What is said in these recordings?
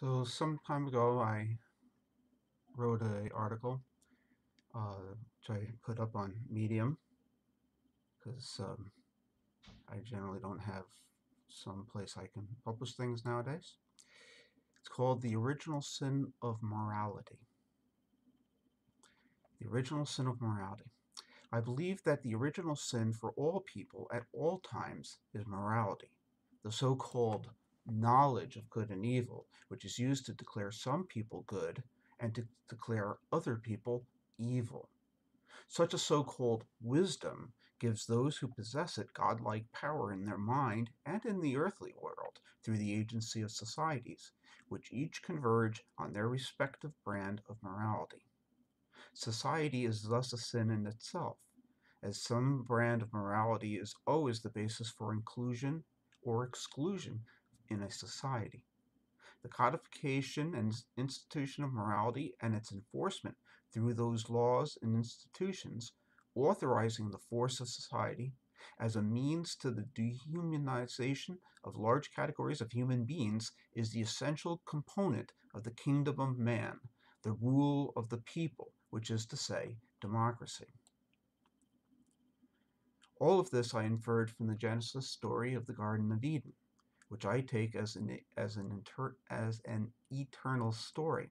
So some time ago, I wrote an article, uh, which I put up on Medium, because um, I generally don't have some place I can publish things nowadays. It's called The Original Sin of Morality. The Original Sin of Morality. I believe that the original sin for all people at all times is morality, the so-called knowledge of good and evil, which is used to declare some people good and to declare other people evil. Such a so-called wisdom gives those who possess it godlike power in their mind and in the earthly world through the agency of societies, which each converge on their respective brand of morality. Society is thus a sin in itself, as some brand of morality is always the basis for inclusion or exclusion in a society. The codification and institution of morality and its enforcement through those laws and institutions authorizing the force of society as a means to the dehumanization of large categories of human beings is the essential component of the kingdom of man, the rule of the people, which is to say, democracy. All of this I inferred from the Genesis story of the Garden of Eden which I take as an, as an, inter, as an eternal story,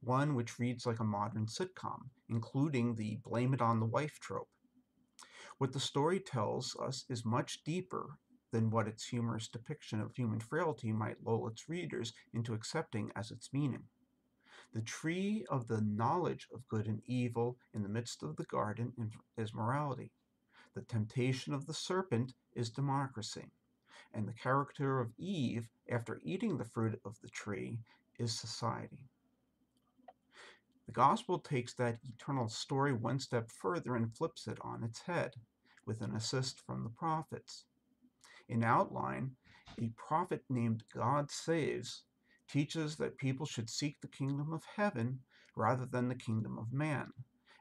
one which reads like a modern sitcom, including the blame it on the wife trope. What the story tells us is much deeper than what its humorous depiction of human frailty might lull its readers into accepting as its meaning. The tree of the knowledge of good and evil in the midst of the garden is morality. The temptation of the serpent is democracy and the character of Eve after eating the fruit of the tree is society. The gospel takes that eternal story one step further and flips it on its head with an assist from the prophets. In outline, a prophet named God Saves teaches that people should seek the kingdom of heaven rather than the kingdom of man,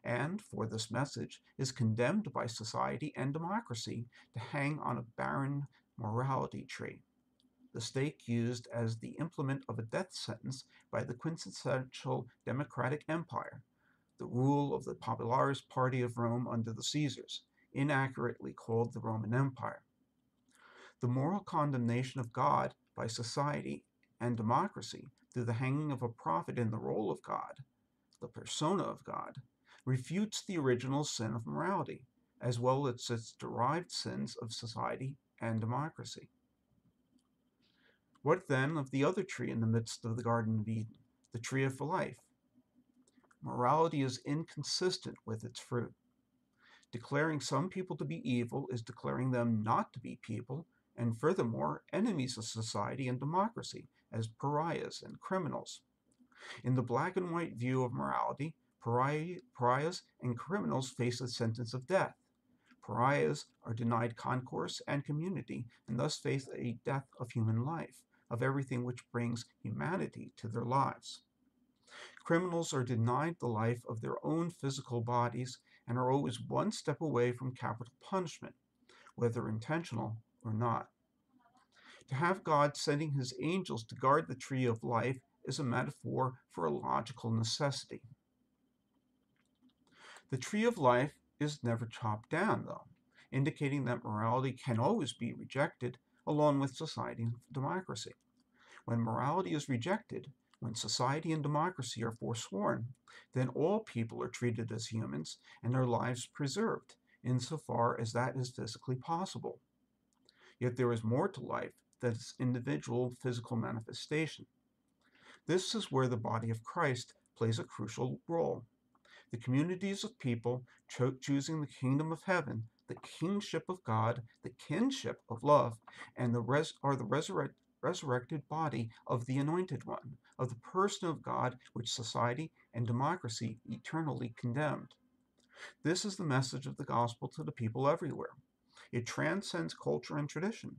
and for this message is condemned by society and democracy to hang on a barren morality tree, the stake used as the implement of a death sentence by the quintessential democratic empire, the rule of the Popularis party of Rome under the Caesars, inaccurately called the Roman Empire. The moral condemnation of God by society and democracy through the hanging of a prophet in the role of God, the persona of God, refutes the original sin of morality, as well as its derived sins of society and democracy. What then of the other tree in the midst of the Garden of Eden, the tree of life? Morality is inconsistent with its fruit. Declaring some people to be evil is declaring them not to be people, and furthermore, enemies of society and democracy as pariahs and criminals. In the black and white view of morality, pariahs and criminals face a sentence of death. Pariahs are denied concourse and community and thus face a death of human life, of everything which brings humanity to their lives. Criminals are denied the life of their own physical bodies and are always one step away from capital punishment, whether intentional or not. To have God sending his angels to guard the tree of life is a metaphor for a logical necessity. The tree of life is never chopped down, though, indicating that morality can always be rejected along with society and democracy. When morality is rejected, when society and democracy are forsworn, then all people are treated as humans and their lives preserved, insofar as that is physically possible. Yet there is more to life than its individual physical manifestation. This is where the body of Christ plays a crucial role the communities of people cho choosing the kingdom of heaven, the kingship of God, the kinship of love, and the res are the resurrect resurrected body of the anointed one, of the person of God which society and democracy eternally condemned. This is the message of the gospel to the people everywhere. It transcends culture and tradition,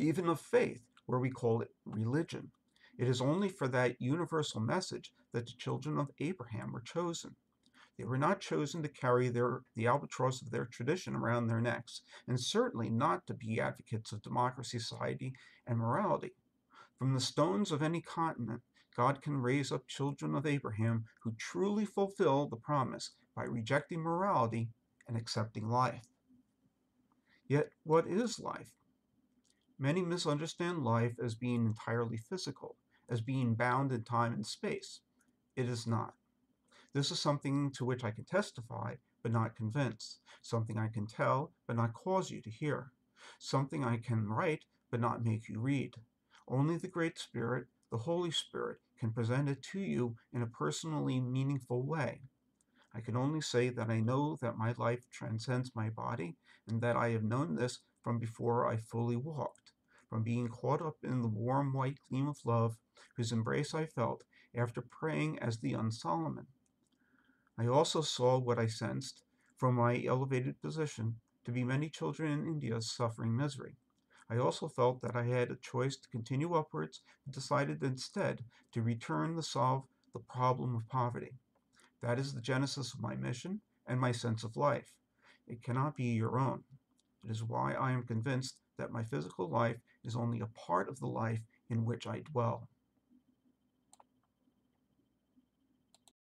even of faith, where we call it religion. It is only for that universal message that the children of Abraham were chosen. They were not chosen to carry their, the albatross of their tradition around their necks, and certainly not to be advocates of democracy, society, and morality. From the stones of any continent, God can raise up children of Abraham who truly fulfill the promise by rejecting morality and accepting life. Yet, what is life? Many misunderstand life as being entirely physical, as being bound in time and space. It is not. This is something to which I can testify, but not convince, something I can tell, but not cause you to hear, something I can write, but not make you read. Only the Great Spirit, the Holy Spirit, can present it to you in a personally meaningful way. I can only say that I know that my life transcends my body and that I have known this from before I fully walked, from being caught up in the warm white gleam of love whose embrace I felt after praying as the young Solomon. I also saw what I sensed from my elevated position to be many children in India suffering misery. I also felt that I had a choice to continue upwards, but decided instead to return to solve the problem of poverty. That is the genesis of my mission and my sense of life. It cannot be your own. It is why I am convinced that my physical life is only a part of the life in which I dwell.